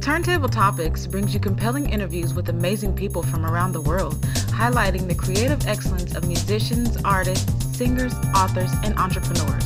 Turntable Topics brings you compelling interviews with amazing people from around the world, highlighting the creative excellence of musicians, artists, singers, authors, and entrepreneurs.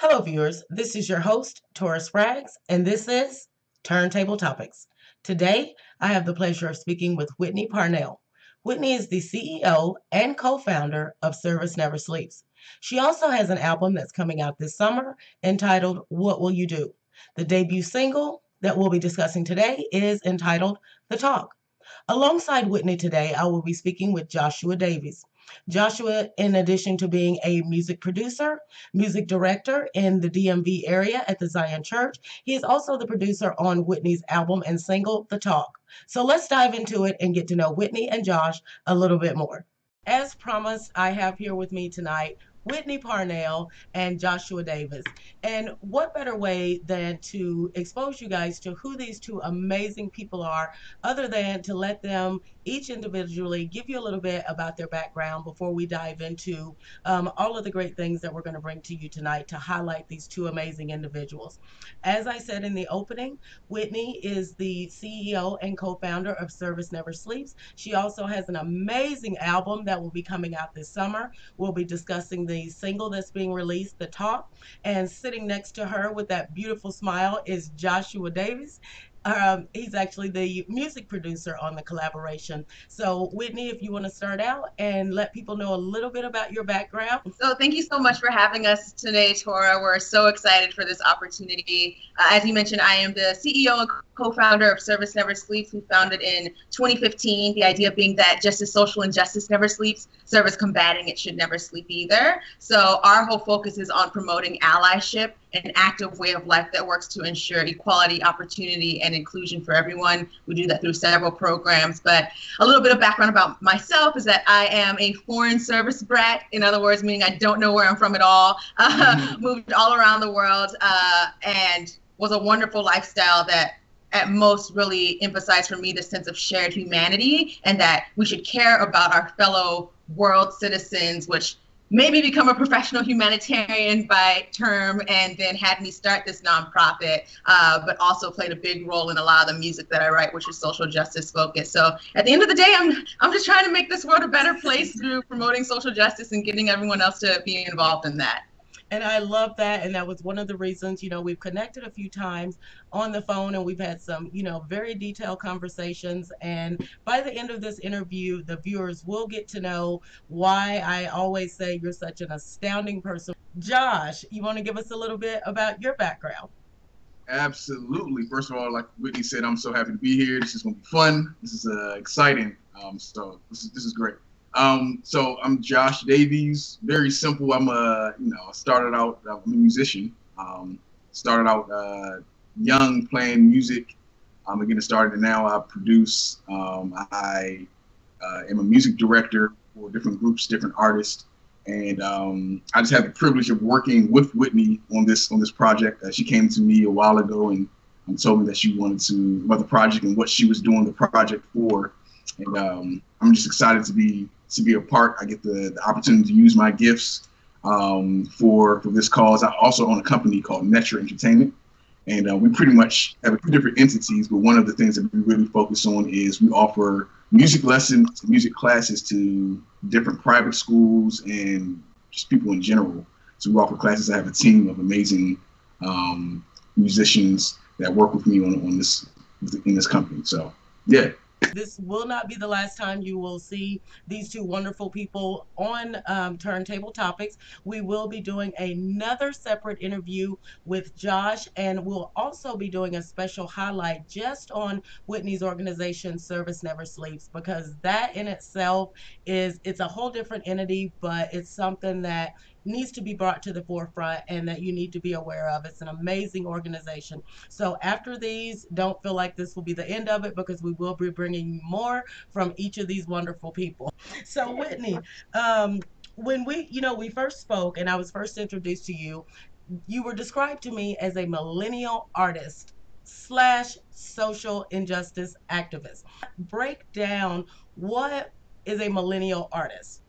Hello, viewers. This is your host, Taurus Spraggs, and this is Turntable Topics. Today, I have the pleasure of speaking with Whitney Parnell. Whitney is the CEO and co founder of Service Never Sleeps. She also has an album that's coming out this summer entitled What Will You Do? The debut single that we'll be discussing today is entitled The Talk. Alongside Whitney today, I will be speaking with Joshua Davies. Joshua, in addition to being a music producer, music director in the DMV area at the Zion Church, he is also the producer on Whitney's album and single, The Talk. So let's dive into it and get to know Whitney and Josh a little bit more. As promised, I have here with me tonight Whitney Parnell and Joshua Davies. And what better way than to expose you guys to who these two amazing people are, other than to let them each individually give you a little bit about their background before we dive into um, all of the great things that we're going to bring to you tonight to highlight these two amazing individuals. As I said in the opening, Whitney is the CEO and co founder of Service Never Sleeps. She also has an amazing album that will be coming out this summer. We'll be discussing the single that's being released, The Talk. And sitting next to her with that beautiful smile is Joshua Davies. Um, he's actually the music producer on the collaboration. So, Whitney, if you want to start out and let people know a little bit about your background. So, thank you so much for having us today, Tora. We're so excited for this opportunity. Uh, as you mentioned, I am the CEO and co founder of Service Never Sleeps. We founded in 2015. The idea being that just as social injustice never sleeps, service combating it should never sleep either. So, our whole focus is on promoting allyship an active way of life that works to ensure equality, opportunity, and inclusion for everyone. We do that through several programs. But a little bit of background about myself is that I am a foreign service brat. In other words, meaning I don't know where I'm from at all. Uh. Moved all around the world uh, and was a wonderful lifestyle that at most really emphasized for me the sense of shared humanity and that we should care about our fellow world citizens, which maybe become a professional humanitarian by term and then had me start this nonprofit uh, but also played a big role in a lot of the music that i write which is social justice focused. So at the end of the day i'm i'm just trying to make this world a better place through promoting social justice and getting everyone else to be involved in that and I love that. And that was one of the reasons, you know, we've connected a few times on the phone and we've had some, you know, very detailed conversations. And by the end of this interview, the viewers will get to know why I always say you're such an astounding person. Josh, you want to give us a little bit about your background? Absolutely. First of all, like Whitney said, I'm so happy to be here. This is going to be fun. This is uh, exciting. Um, so this is, this is great. Um, so I'm Josh Davies. Very simple. I'm a you know started out I'm a musician. Um, started out uh, young playing music. I'm getting started now. I produce. Um, I uh, am a music director for different groups, different artists, and um, I just had the privilege of working with Whitney on this on this project. Uh, she came to me a while ago and, and told me that she wanted to about the project and what she was doing the project for, and um, I'm just excited to be to be a part. I get the, the opportunity to use my gifts um, for for this cause. I also own a company called Netra Entertainment, and uh, we pretty much have a few different entities. But one of the things that we really focus on is we offer music lessons, music classes to different private schools and just people in general. So we offer classes. I have a team of amazing um, musicians that work with me on, on this in this company. So yeah, this will not be the last time you will see these two wonderful people on um, Turntable Topics. We will be doing another separate interview with Josh, and we'll also be doing a special highlight just on Whitney's organization, Service Never Sleeps, because that in itself is it's a whole different entity, but it's something that needs to be brought to the forefront and that you need to be aware of. It's an amazing organization. So after these, don't feel like this will be the end of it because we will be bringing more from each of these wonderful people. So Whitney, um, when we, you know, we first spoke and I was first introduced to you, you were described to me as a millennial artist slash social injustice activist. Break down what is a millennial artist?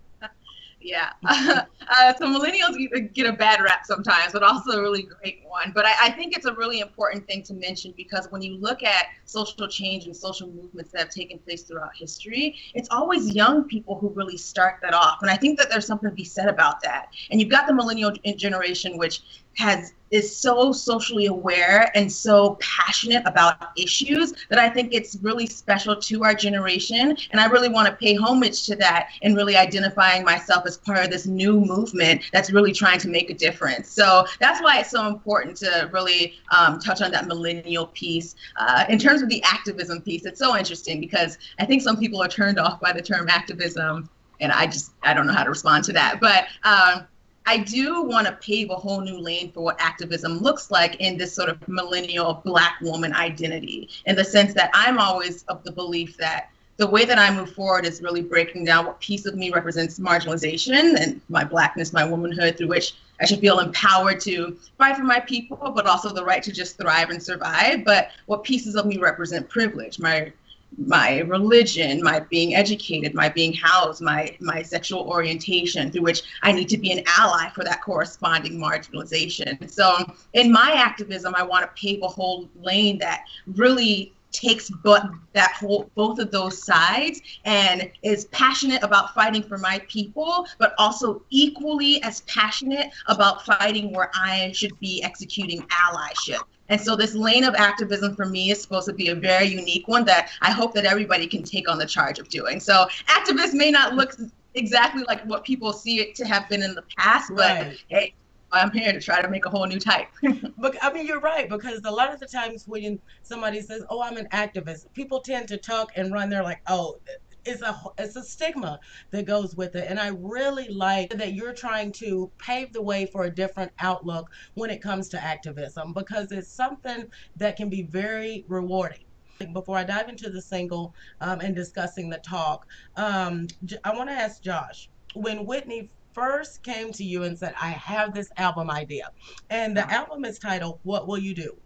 Yeah. uh, so millennials get a bad rap sometimes, but also a really great one. But I, I, think it's a really important thing to mention because when you look at social change and social movements that have taken place throughout history, it's always young people who really start that off. And I think that there's something to be said about that. And you've got the millennial generation, which has is so socially aware and so passionate about issues that I think it's really special to our generation. And I really want to pay homage to that and really identifying myself as part of this new movement that's really trying to make a difference. So that's why it's so important to really um, touch on that millennial piece. Uh, in terms of the activism piece, it's so interesting because I think some people are turned off by the term activism. And I just, I don't know how to respond to that. But um, I do want to pave a whole new lane for what activism looks like in this sort of millennial Black woman identity, in the sense that I'm always of the belief that the way that I move forward is really breaking down what piece of me represents marginalization and my Blackness, my womanhood, through which I should feel empowered to fight for my people, but also the right to just thrive and survive. But what pieces of me represent privilege, my my religion, my being educated, my being housed, my my sexual orientation, through which I need to be an ally for that corresponding marginalization. So in my activism, I want to pave a whole lane that really takes but that whole both of those sides and is passionate about fighting for my people but also equally as passionate about fighting where i should be executing allyship and so this lane of activism for me is supposed to be a very unique one that I hope that everybody can take on the charge of doing. So activists may not look exactly like what people see it to have been in the past, but right. hey, I'm here to try to make a whole new type. but I mean, you're right because a lot of the times when somebody says, "Oh, I'm an activist," people tend to talk and run. They're like, "Oh, it's a it's a stigma that goes with it. And i really like that you're trying to pave the way for a different outlook when it comes to activism because it's something that can be very rewarding. Before I dive into the single um, and discussing the talk, um, I want to ask Josh when Whitney first came to you and said, I have this album idea, and the album is titled What Will You Do?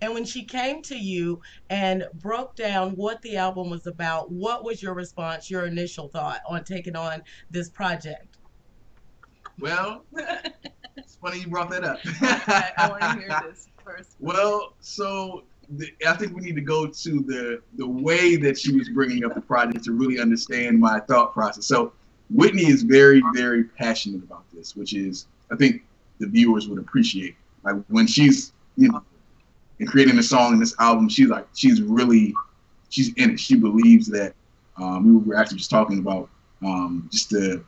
And when she came to you and broke down what the album was about, what was your response, your initial thought on taking on this project? Well, it's funny you brought that up. I, I want to hear this first. Well, so the, I think we need to go to the the way that she was bringing up the project to really understand my thought process. So Whitney is very, very passionate about this, which is I think the viewers would appreciate. Like when she's you know and creating a song in this album, she's like she's really she's in it. She believes that um, we were actually just talking about um, just the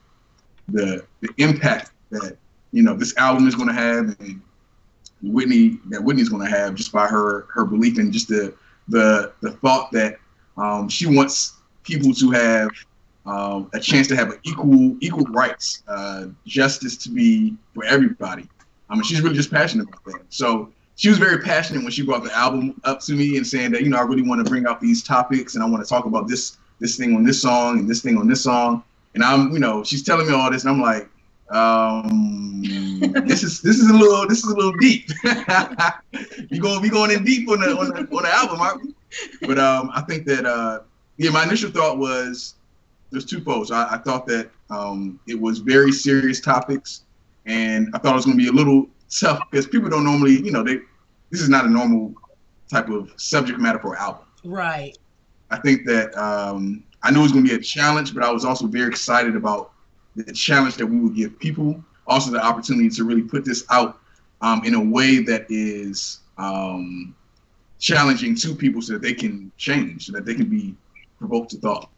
the the impact that you know this album is going to have and Whitney that Whitney's going to have just by her her belief and just the the the thought that um, she wants people to have um, a chance to have equal equal rights, uh, justice to be for everybody. I mean, she's really just passionate about that. So she was very passionate when she brought the album up to me and saying that you know I really want to bring out these topics and I want to talk about this this thing on this song and this thing on this song. And I'm you know she's telling me all this and I'm like um this is this is a little this is a little deep. You going be going in deep on the on the, on the album aren't we? but um I think that uh yeah my initial thought was there's two folds. I, I thought that um it was very serious topics and I thought it was going to be a little tough because people don't normally, you know, they this is not a normal type of subject matter for an album. Right. I think that um, I knew it was going to be a challenge, but I was also very excited about the challenge that we would give people. Also, the opportunity to really put this out um, in a way that is um, challenging to people, so that they can change, so that they can be provoked to thought.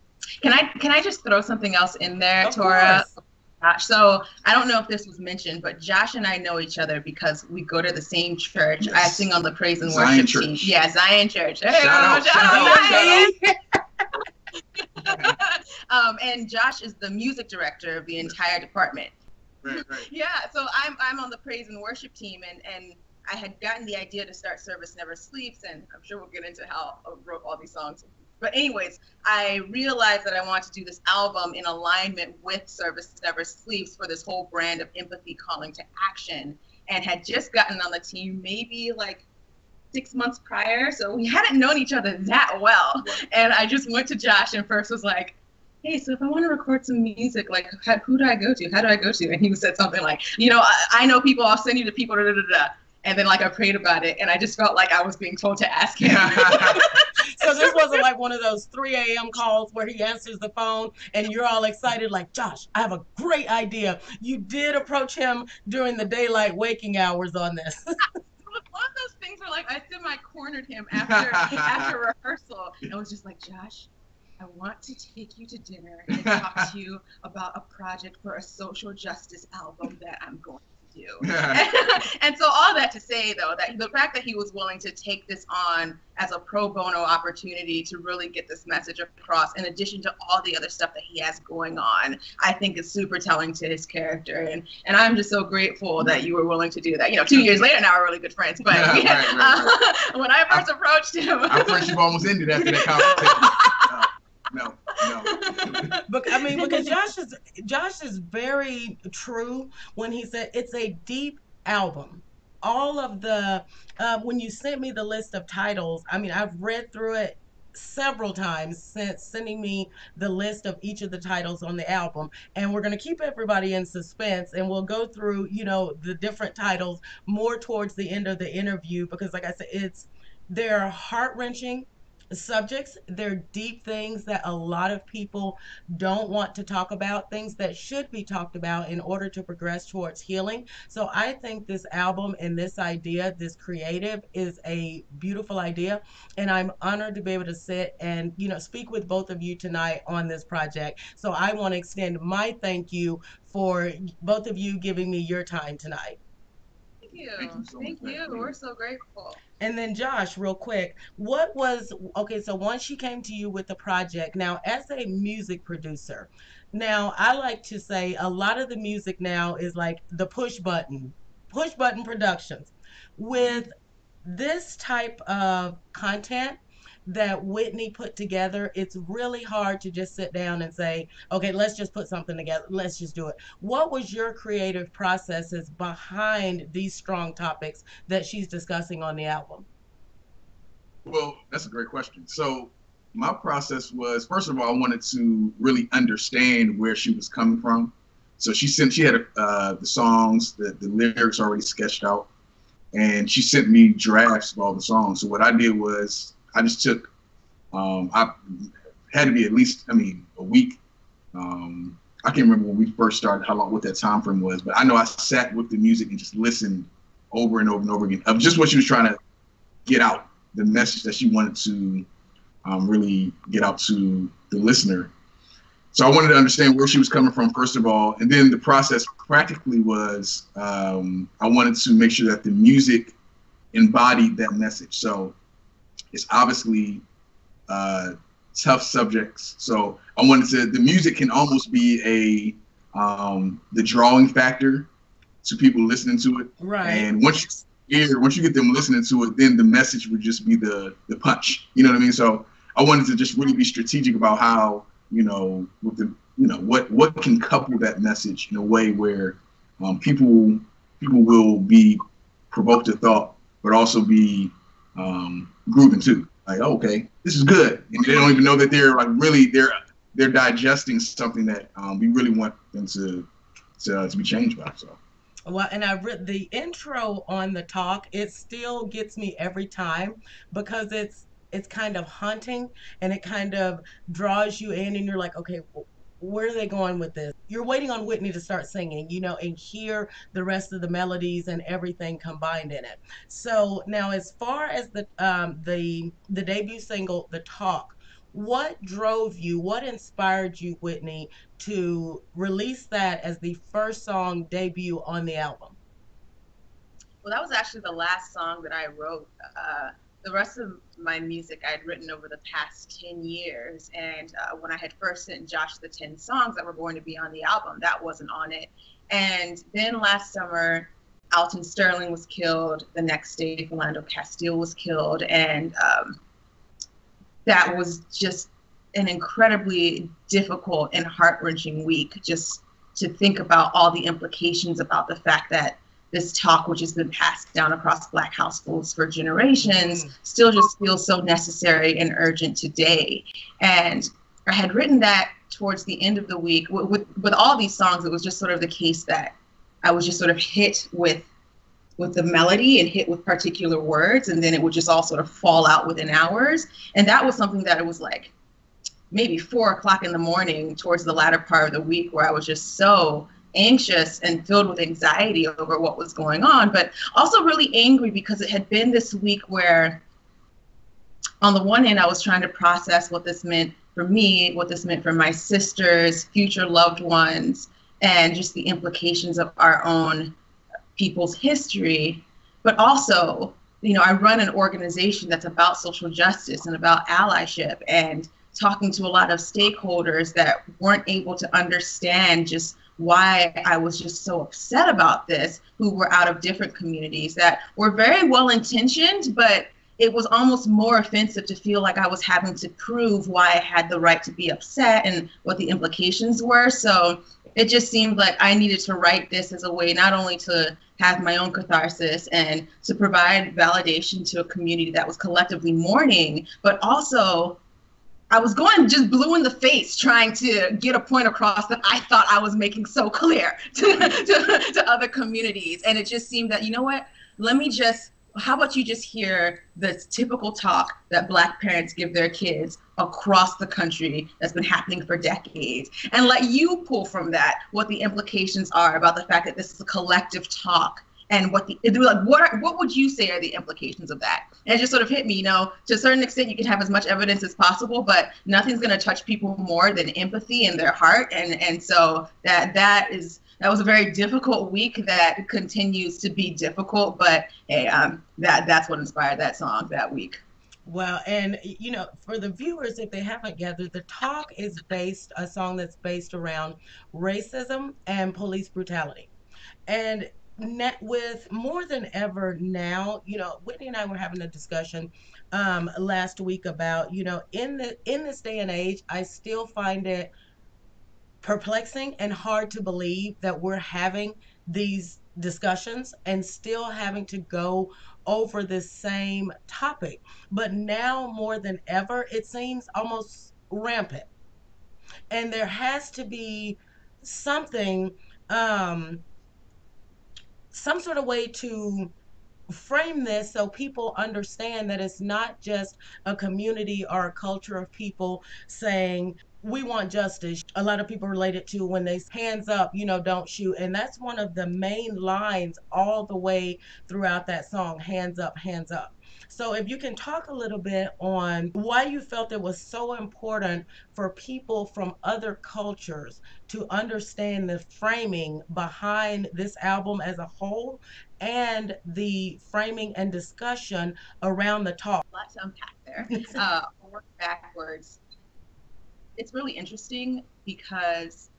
Can I can I just throw something else in there, of Tora? Course. Josh. So I don't know if this was mentioned, but Josh and I know each other because we go to the same church. Yes. I sing on the praise and Zion worship church. team. Yeah, Zion Church. Hey, shout, out, shout, out, shout out. um, and Josh is the music director of the entire department. Right, right. Yeah, so I'm I'm on the praise and worship team, and and I had gotten the idea to start Service Never Sleeps, and I'm sure we'll get into how I wrote all these songs but anyways, I realized that I wanted to do this album in alignment with Service Never Sleeps for this whole brand of empathy calling to action, and had just gotten on the team maybe like six months prior, so we hadn't known each other that well. And I just went to Josh and first was like, hey, so if I want to record some music, like how, who do I go to? How do I go to? And he said something like, you know, I, I know people. I'll send you to people. Da, da, da, da. And then like I prayed about it, and I just felt like I was being told to ask him. so this wasn't like one of those 3 a.m. calls where he answers the phone and you're all excited, like, Josh, I have a great idea. You did approach him during the daylight waking hours on this. one of those things where like I semi cornered him after after rehearsal. I was just like, Josh, I want to take you to dinner and talk to you about a project for a social justice album that I'm going to do. and so all that to say though that the fact that he was willing to take this on as a pro bono opportunity to really get this message across in addition to all the other stuff that he has going on i think is super telling to his character and and i'm just so grateful that you were willing to do that you know two years later now we're really good friends but yeah, right, right. Uh, when i first I, approached him our friendship almost ended after that conversation no, no. but I mean, because Josh is Josh is very true when he said it's a deep album. All of the uh, when you sent me the list of titles, I mean, I've read through it several times since sending me the list of each of the titles on the album and we're going to keep everybody in suspense and we'll go through you know the different titles more towards the end of the interview because like i said it's they're heart-wrenching subjects. They're deep things that a lot of people don't want to talk about, things that should be talked about in order to progress towards healing. So I think this album and this idea, this creative, is a beautiful idea. And I'm honored to be able to sit and, you know, speak with both of you tonight on this project. So I want to extend my thank you for both of you giving me your time tonight. Thank you. Thank you. So Thank you. We're so grateful. And then Josh, real quick, what was okay? So once she came to you with the project, now as a music producer, now I like to say a lot of the music now is like the push button, push button productions. With this type of content, that Whitney put together, it's really hard to just sit down and say, okay, let's just put something together. Let's just do it. What was your creative processes behind these strong topics that she's discussing on the album? Well, that's a great question. So, my process was first of all, I wanted to really understand where she was coming from. So she sent, she had uh, the songs, the, the lyrics already sketched out, and she sent me drafts of all the songs. So what I did was I just took, um, I had to be at least, I mean, a week. Um, I can't remember when we first started, how long, what that time frame was, but I know I sat with the music and just listened over and over and over again of just what she was trying to get out, the message that she wanted to um, really get out to the listener. So I wanted to understand where she was coming from, first of all, and then the process practically was um, I wanted to make sure that the music embodied that message. So it's obviously uh, tough subjects. So I wanted to. The music can almost be a um, the drawing factor to people listening to it. Right. And once you hear, once you get them listening to it, then the message would just be the the punch. You know what I mean? So I wanted to just really be strategic about how you know with the you know what what can couple that message in a way where um, people people will be provoked to thought, but also be um, grooving too. Like, oh, okay, this is good. And they don't even know that they're like really they're they're digesting something that um, we really want them to to, to be changed by. So. Well, and I read the intro on the talk. It still gets me every time because it's it's kind of haunting and it kind of draws you in, and you're like, okay, where are they going with this? You're waiting on Whitney to start singing, you know, and hear the rest of the melodies and everything combined in it. So now, as far as the um, the the debut single, "The Talk," what drove you? What inspired you, Whitney, to release that as the first song debut on the album? Well, that was actually the last song that I wrote. Uh, the rest of my music I'd written over the past 10 years. And uh, when I had first sent Josh the 10 songs that were going to be on the album, that wasn't on it. And then last summer, Alton Sterling was killed. The next day, Philando Castile was killed. And um, that was just an incredibly difficult and heart wrenching week just to think about all the implications about the fact that this talk, which has been passed down across Black households for generations, mm. still just feels so necessary and urgent today. And I had written that towards the end of the week with, with, with all these songs, it was just sort of the case that I was just sort of hit with with the melody and hit with particular words, and then it would just all sort of fall out within hours. And that was something that it was like maybe four o'clock in the morning towards the latter part of the week where I was just so anxious and filled with anxiety over what was going on, but also really angry because it had been this week where, on the one hand, I was trying to process what this meant for me, what this meant for my sisters, future loved ones, and just the implications of our own people's history. But also, you know, I run an organization that's about social justice and about allyship and talking to a lot of stakeholders that weren't able to understand just why I was just so upset about this, who were out of different communities that were very well intentioned, but it was almost more offensive to feel like I was having to prove why I had the right to be upset and what the implications were. So it just seemed like I needed to write this as a way not only to have my own catharsis and to provide validation to a community that was collectively mourning, but also I was going just blue in the face trying to get a point across that I thought I was making so clear to, to, to other communities. And it just seemed that, you know what, let me just how about you just hear the typical talk that black parents give their kids across the country that's been happening for decades and let you pull from that what the implications are about the fact that this is a collective talk and what the like what are, what would you say are the implications of that? And it just sort of hit me you know to a certain extent you can have as much evidence as possible but nothing's going to touch people more than empathy in their heart. And and so that that is that was a very difficult week that continues to be difficult but hey um that that's what inspired that song that week. Well, and you know, for the viewers, if they haven't gathered, the talk is based a song that's based around racism and police brutality. And net with more than ever now. You know whitney and i were having a discussion um, last week about you know in the in this day and age i still find it perplexing and hard to believe that we're having these discussions and still having to go over the same topic. But now more than ever it seems almost rampant. And there has to be something um some sort of way to frame this so people understand that it's not just a community or a culture of people saying we want justice. A lot of people relate it to when they hands up, you know, don't shoot. And that's one of the main lines all the way throughout that song, hands up, hands up. So if you can talk a little bit on why you felt it was so important for people from other cultures to understand the framing behind this album as a whole and the framing and discussion around the talk. A lot to unpack there. uh, work backwards. It's really interesting because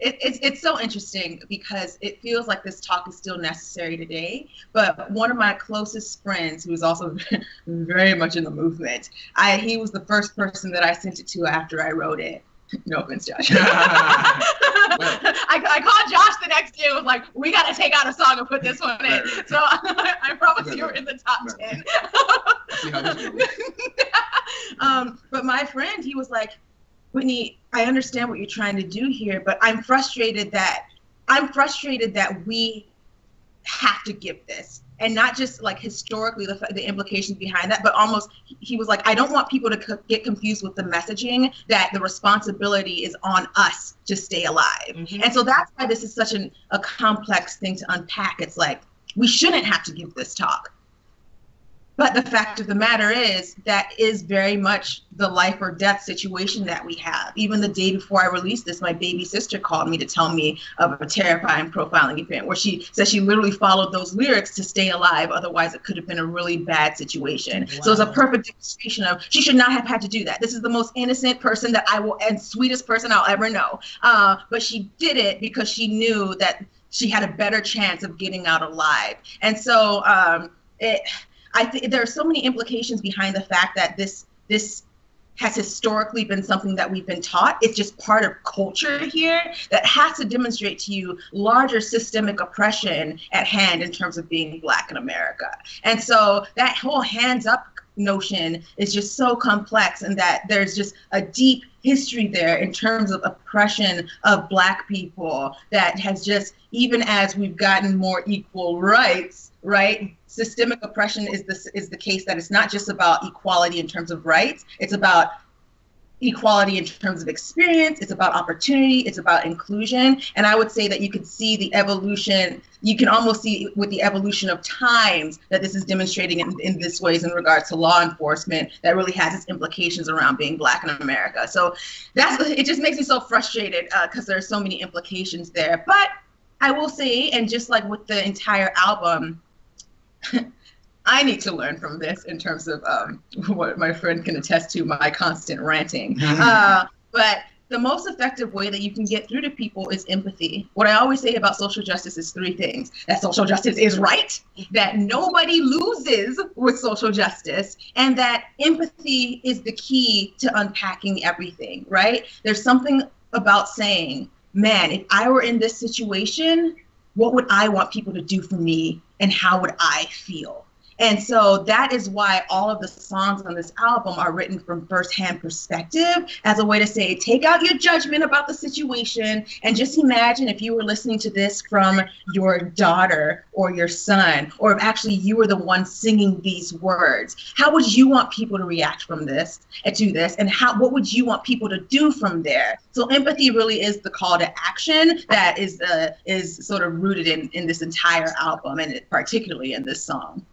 it, it's, it's so interesting because it feels like this talk is still necessary today. But one of my closest friends, who is also very much in the movement, I he was the first person that I sent it to after I wrote it. No offense, Josh. I, I called Josh the next day and was like, we got to take out a song and put this one in. So I, I promise you were in the top 10. um, but my friend, he was like, Whitney, I understand what you're trying to do here, but I'm frustrated that I'm frustrated that we have to give this. And not just like historically the, the implications behind that but almost he was like i don't want people to co- get confused with the messaging that the responsibility is on us to stay alive. Mm-hmm. and so that's why this is such an, a complex thing to unpack. It's like we shouldn't have to give this talk but the fact of the matter is, that is very much the life or death situation that we have. Even the day before I released this, my baby sister called me to tell me of a terrifying profiling event where she said she literally followed those lyrics to stay alive. Otherwise, it could have been a really bad situation. Wow. So it's a perfect demonstration of she should not have had to do that. This is the most innocent person that I will, and sweetest person I'll ever know. Uh, but she did it because she knew that she had a better chance of getting out alive. And so, um, it, I think there are so many implications behind the fact that this this has historically been something that we've been taught. It's just part of culture here that has to demonstrate to you larger systemic oppression at hand in terms of being Black in America. And so that whole hands up notion is just so complex and that there's just a deep history there in terms of oppression of black people that has just even as we've gotten more equal rights right systemic oppression is this is the case that it's not just about equality in terms of rights. It's about equality in terms of experience. It's about opportunity. It's about inclusion. And i would say that you could see the evolution you can almost see with the evolution of times that this is demonstrating in, in this ways in regards to law enforcement that really has its implications around being black in america. So that's it just makes me so frustrated because uh, there's so many implications there. But i will say and just like with the entire album I need to learn from this in terms of um, what my friend can attest to my constant ranting. uh, but the most effective way that you can get through to people is empathy. What I always say about social justice is three things that social justice is right, that nobody loses with social justice, and that empathy is the key to unpacking everything, right? There's something about saying, man, if I were in this situation, what would I want people to do for me, and how would I feel? And so that is why all of the songs on this album are written from firsthand perspective as a way to say, take out your judgment about the situation and just imagine if you were listening to this from your daughter or your son, or if actually you were the one singing these words. How would you want people to react from this and to this? And how what would you want people to do from there? So empathy really is the call to action that is uh, is sort of rooted in in this entire album and particularly in this song.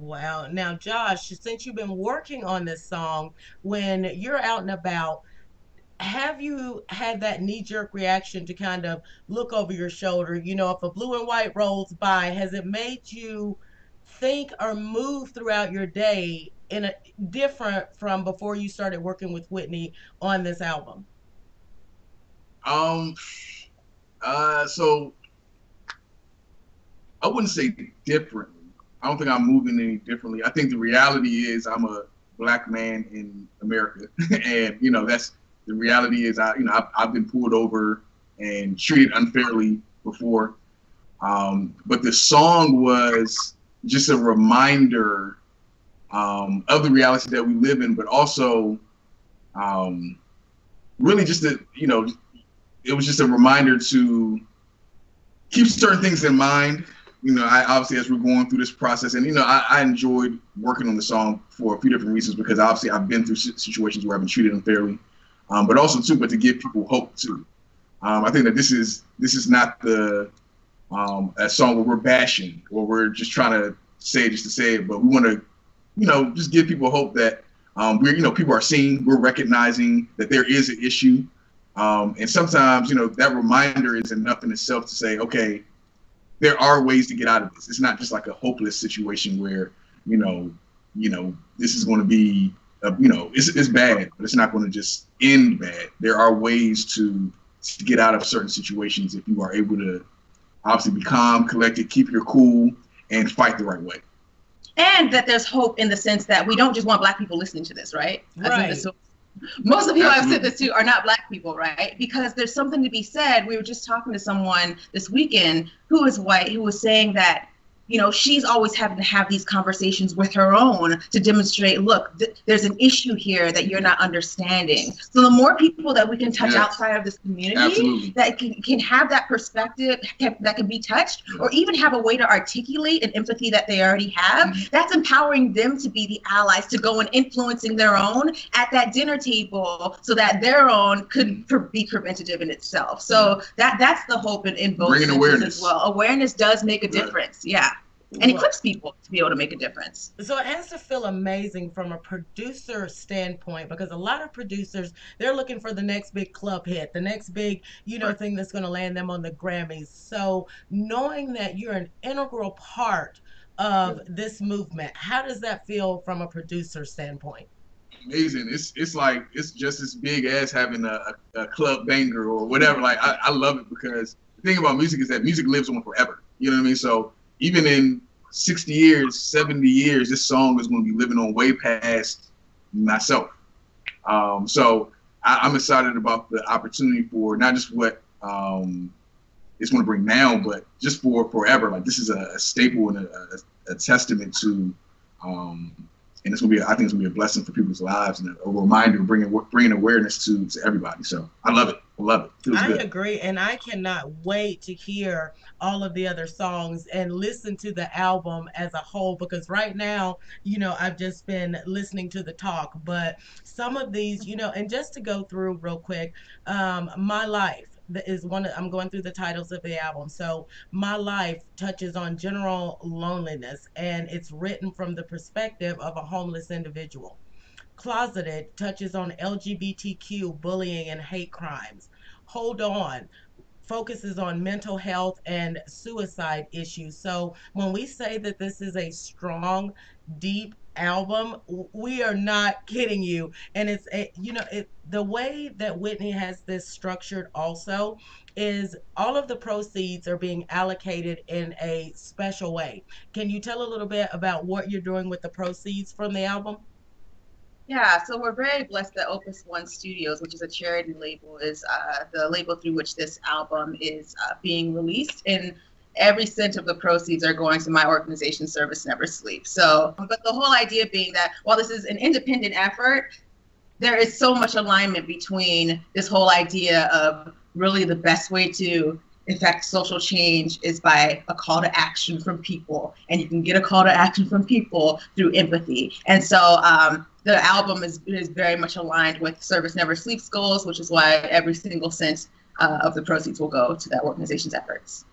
Wow. Now, Josh, since you've been working on this song, when you're out and about, have you had that knee jerk reaction to kind of look over your shoulder? You know, if a blue and white rolls by, has it made you think or move throughout your day in a different from before you started working with Whitney on this album? Um, uh, so I wouldn't say different I don't think I'm moving any differently. I think the reality is I'm a black man in America, and you know that's the reality is I you know I've, I've been pulled over and treated unfairly before, um, but the song was just a reminder um, of the reality that we live in, but also um, really just that you know it was just a reminder to keep certain things in mind you know, I obviously as we're going through this process, and you know, I, I enjoyed working on the song for a few different reasons because obviously I've been through situations where I've been treated unfairly, um, but also too, but to give people hope too. Um, I think that this is this is not the um, a song where we're bashing or we're just trying to say just to say it, but we want to, you know, just give people hope that um, we're you know people are seeing, we're recognizing that there is an issue, um, and sometimes you know that reminder is enough in itself to say, okay there are ways to get out of this. It's not just like a hopeless situation where you know, you know, this is going to be, a, you know, it's it's bad, but it's not going to just end bad. There are ways to to get out of certain situations if you are able to obviously be calm, collected, keep your cool, and fight the right way. And that there's hope in the sense that we don't just want black people listening to this, right? Right most of you I've said this to are not black people, right? Because there's something to be said. We were just talking to someone this weekend who is white who was saying that you know, she's always having to have these conversations with her own to demonstrate, look, th- there's an issue here that you're not understanding. So the more people that we can touch outside of this community Absolutely. that can, can have that perspective that can be touched, or even have a way to articulate an empathy that they already have, mm-hmm. that's empowering them to be the allies to go and influencing their own at that dinner table so that their own could mm-hmm. be preventative in itself. So mm-hmm. that that's the hope in, in both Bringing awareness. as well. Awareness does make a difference. Right. Yeah and it equips people to be able to make a difference. So it has to feel amazing from a producer standpoint because a lot of producers they're looking for the next big club hit, the next big you know right. thing that's going to land them on the Grammys. So knowing that you're an integral part of this movement, how does that feel from a producer standpoint? Amazing. It's it's like it's just as big as having a, a club banger or whatever. Like I, I love it because the thing about music is that music lives on forever. You know what I mean? So even in 60 years, 70 years, this song is going to be living on way past myself. Um, so I, am excited about the opportunity for not just what um, it's going to bring now, but just for forever. Like this is a, a staple and a, a, a, testament to um, and it's gonna be I think it's gonna be a blessing for people's lives and a, a reminder, bringing bringing awareness to to everybody. So I love it. I love it. Feels I good. agree, and I cannot wait to hear all of the other songs and listen to the album as a whole because right now, you know, I've just been listening to the talk, but some of these, you know, and just to go through real quick, um, my life is one of, I'm going through the titles of the album. So my life touches on general loneliness and it's written from the perspective of a homeless individual. Closeted touches on LGBTQ bullying and hate crimes. Hold on focuses on mental health and suicide issues. So when we say that this is a strong, deep album, we are not kidding you. And it's you know, it, the way that Whitney has this structured also is all of the proceeds are being allocated in a special way. Can you tell a little bit about what you're doing with the proceeds from the album? Yeah, so we're very blessed that Opus One Studios, which is a charity label, is uh, the label through which this album is uh, being released. And every cent of the proceeds are going to my organization, Service Never Sleeps. So, but the whole idea being that while this is an independent effort, there is so much alignment between this whole idea of really the best way to effect social change is by a call to action from people and you can get a call to action from people through empathy and so um, the album is, is very much aligned with Service Never Sleeps goals, which is why every single cent uh, of the proceeds will go to that organization's efforts.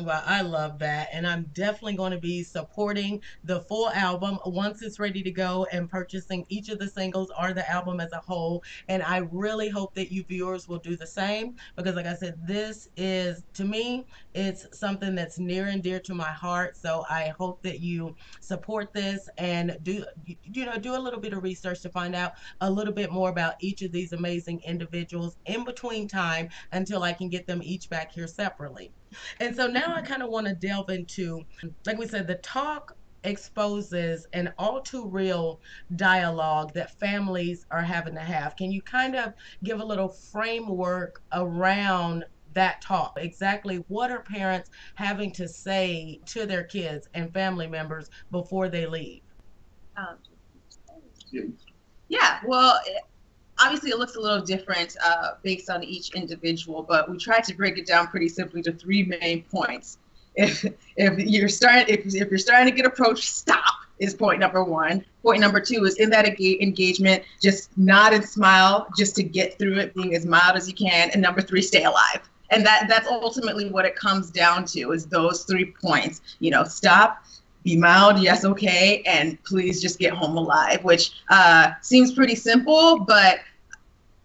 Well, I love that. And I'm definitely going to be supporting the full album once it's ready to go and purchasing each of the singles or the album as a whole. And I really hope that you viewers will do the same because, like I said, this is, to me, it's something that's near and dear to my heart. So I hope that you support this and do, you know, do a little bit of research to find out a little bit more about each of these amazing individuals in between time until I can get them each back here separately. And so now I kind of want to delve into, like we said, the talk exposes an all too real dialogue that families are having to have. Can you kind of give a little framework around that talk? Exactly what are parents having to say to their kids and family members before they leave? Um, yeah, well, obviously it looks a little different uh, based on each individual, but we tried to break it down pretty simply to three main points. If, if you're starting if, if you're starting to get approached, stop is point number one. Point number two is in that engagement, just nod and smile just to get through it, being as mild as you can. And number three, stay alive. And that that's ultimately what it comes down to is those three points. You know, stop, be mild, yes, okay, and please just get home alive, which uh, seems pretty simple, but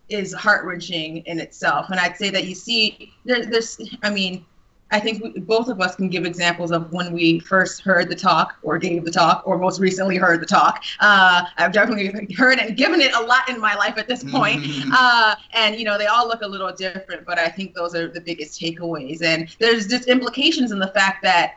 is heart wrenching in itself. And I'd say that you see, there, there's, I mean, I think we, both of us can give examples of when we first heard the talk or gave the talk or most recently heard the talk. Uh, I've definitely heard and given it a lot in my life at this point. Uh, and, you know, they all look a little different, but I think those are the biggest takeaways. And there's just implications in the fact that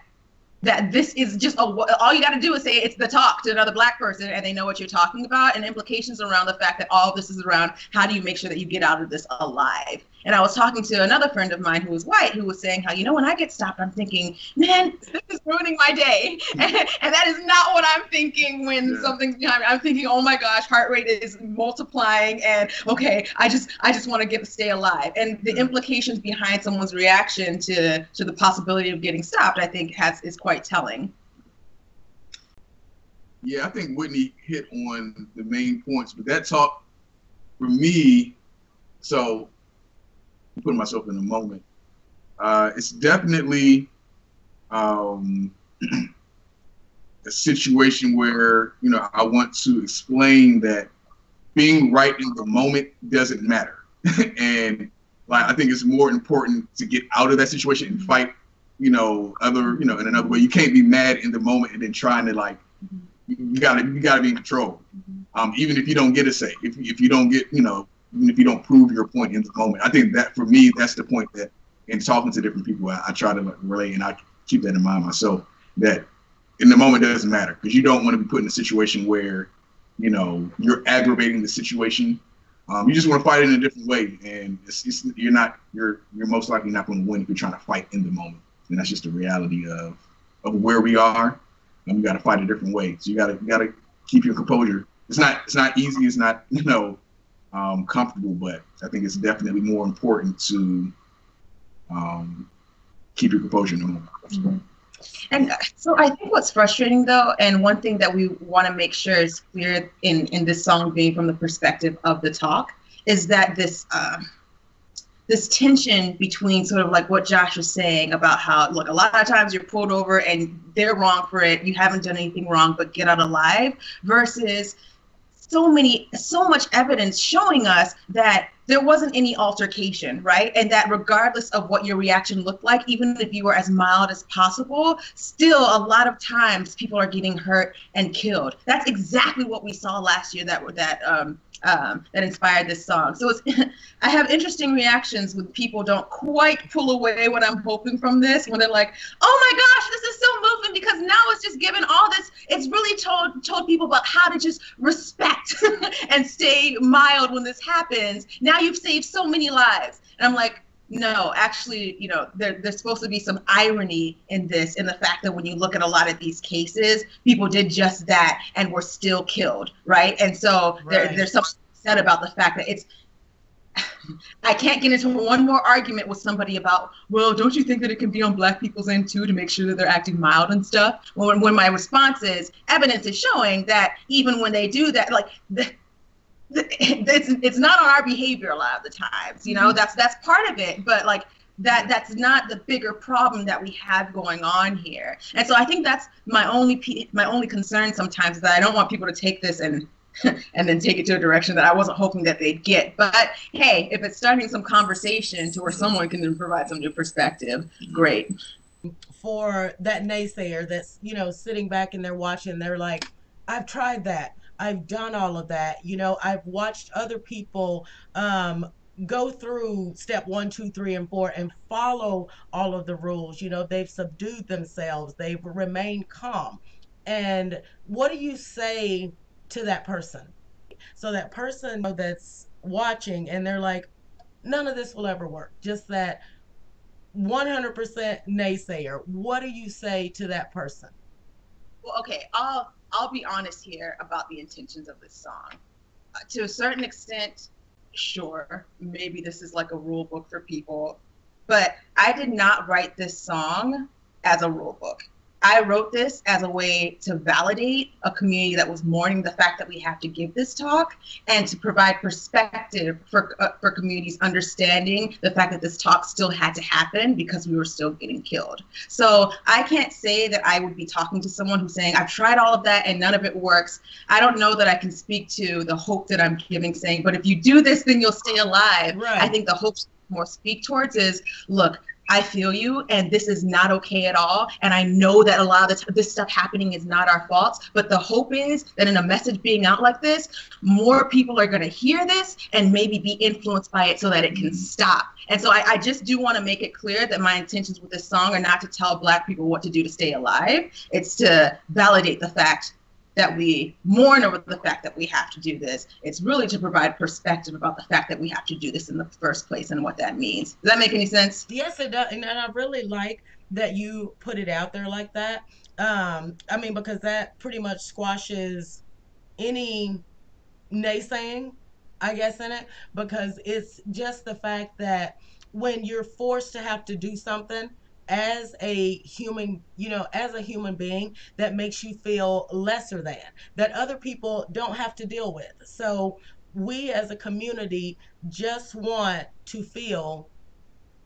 that this is just a, all you got to do is say it's the talk to another black person and they know what you're talking about and implications around the fact that all this is around how do you make sure that you get out of this alive and I was talking to another friend of mine who was white who was saying how, you know, when I get stopped, I'm thinking, man, this is ruining my day. and, that is not what I'm thinking when yeah. something's behind me. I'm thinking, oh my gosh, heart rate is multiplying and okay, I just I just want to get stay alive. And the implications behind someone's reaction to to the possibility of getting stopped, I think has is quite telling. Yeah, I think Whitney hit on the main points, but that talk for me, so putting myself in the moment. Uh, it's definitely um, a situation where you know I want to explain that being right in the moment doesn't matter, and like I think it's more important to get out of that situation and fight. You know, other you know in another way. You can't be mad in the moment and then trying to like you gotta you gotta be in control. Um, even if you don't get a say, if if you don't get you know even if you don't prove your point in the moment. I think that for me, that's the point that in talking to different people, I, I try to relate and I keep that in mind myself that in the moment doesn't matter because you don't want to be put in a situation where you know you're aggravating the situation. Um, you just want to fight it in a different way, and it's, it's, you're not you're you're most likely not going to win if you're trying to fight in the moment, and that's just the reality of of where we are, and we got to fight a different way. So you got to you got to keep your composure. It's not it's not easy. It's not you know um, comfortable, but I think it's definitely more important to um, keep your composure no mm-hmm. And uh, so I think what's frustrating though, and one thing that we want to make sure is clear in in this song being from the perspective of the talk, is that this uh, this tension between sort of like what Josh was saying about how look a lot of times you're pulled over and they're wrong for it, you haven't done anything wrong but get out alive, versus so many so much evidence showing us that there wasn't any altercation right? And that regardless of what your reaction looked like even if you were as mild as possible still a lot of times people are getting hurt and killed. That's exactly what we saw last year that that um, um, that inspired this song. So it's, I have interesting reactions when people don't quite pull away what I'm hoping from this. When they're like, "Oh my gosh, this is so moving," because now it's just given all this. It's really told told people about how to just respect and stay mild when this happens. Now you've saved so many lives, and I'm like, no, actually, you know, there, there's supposed to be some irony in this, in the fact that when you look at a lot of these cases, people did just that and were still killed, right? And so right. There, there's something said about the fact that it's. I can't get into one more argument with somebody about, well, don't you think that it can be on black people's end too to make sure that they're acting mild and stuff? When, when my response is, evidence is showing that even when they do that, like, the, it's it's not on our behavior a lot of the times you know mm-hmm. that's that's part of it but like that that's not the bigger problem that we have going on here. And so i think that's my only my only concern sometimes is that i don't want people to take this and and then take it to a direction that i wasn't hoping that they'd get. But hey if it's starting some conversation to where someone can then provide some new perspective great. For that naysayer that's you know sitting back and they're watching they're like i've tried that I've done all of that. You know, I've watched other people um, go through step one, two, three, and four and follow all of the rules. You know, they've subdued themselves, they've remained calm. And what do you say to that person? So that person that's watching and they're like, none of this will ever work. Just that 100% naysayer. What do you say to that person? Well, okay, I'll I'll be honest here about the intentions of this song. Uh, to a certain extent, sure, maybe this is like a rule book for people, but I did not write this song as a rule book. I wrote this as a way to validate a community that was mourning the fact that we have to give this talk and to provide perspective for, uh, for communities understanding the fact that this talk still had to happen because we were still getting killed. So I can't say that I would be talking to someone who's saying, I've tried all of that and none of it works. I don't know that I can speak to the hope that I'm giving, saying, but if you do this, then you'll stay alive. Right. I think the hope more speak towards is look I feel you, and this is not okay at all. And I know that a lot of this stuff happening is not our fault. But the hope is that in a message being out like this, more people are going to hear this and maybe be influenced by it so that it can mm-hmm. stop. And so I, I just do want to make it clear that my intentions with this song are not to tell Black people what to do to stay alive. It's to validate the fact that we mourn over the fact that we have to do this. It's really to provide perspective about the fact that we have to do this in the first place and what that means. Does that make any sense? Yes, it does. And I really like that you put it out there like that. Um, I mean, because that pretty much squashes any naysaying, I guess, in it, because it's just the fact that when you're forced to have to do something, as a human, you know, as a human being that makes you feel lesser than, that other people don't have to deal with. So we as a community just want to feel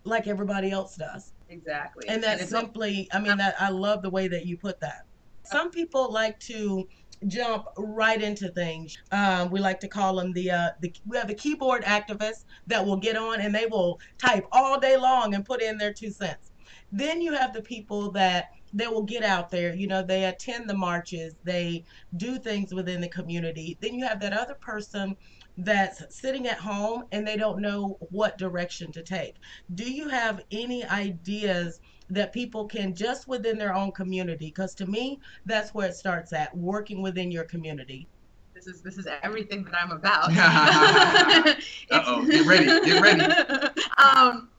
like everybody else does. Exactly. And that's and simply, I mean, that I love the way that you put that. Some people like to jump right into things. Um, we like to call them the, uh, the we have the keyboard activists that will get on and they will type all day long and put in their two cents. Then you have the people that they will get out there, you know, they attend the marches, they do things within the community. Then you have that other person that's sitting at home and they don't know what direction to take. Do you have any ideas that people can just within their own community? Because to me, that's where it starts at working within your community. This is this is everything that I'm about. uh oh, get ready, get ready. um,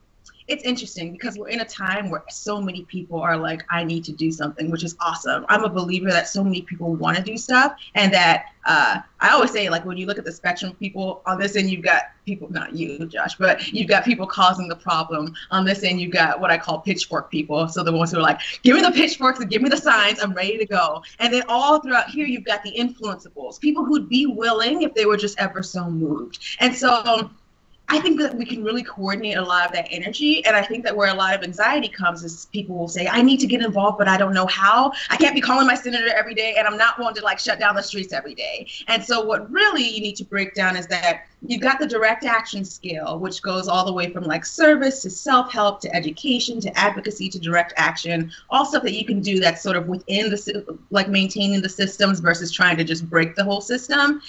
it's interesting because we're in a time where so many people are like, I need to do something, which is awesome. I'm a believer that so many people want to do stuff, and that uh, I always say, like, when you look at the spectrum of people on this end, you've got people, not you, Josh, but you've got people causing the problem. On this end, you've got what I call pitchfork people. So the ones who are like, give me the pitchforks and give me the signs, I'm ready to go. And then all throughout here, you've got the influenceables, people who'd be willing if they were just ever so moved. And so, I think that we can really coordinate a lot of that energy. And I think that where a lot of anxiety comes is people will say, I need to get involved, but I don't know how. I can't be calling my senator every day, and I'm not one to like shut down the streets every day. And so, what really you need to break down is that you've got the direct action scale, which goes all the way from like service to self help to education to advocacy to direct action, all stuff that you can do that's sort of within the like maintaining the systems versus trying to just break the whole system.